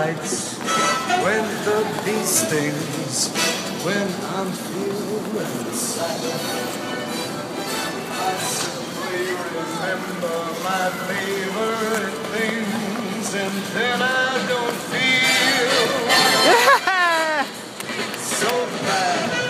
fights when the bee stings, when I'm feeling I simply remember my favorite things, and then I don't feel so bad.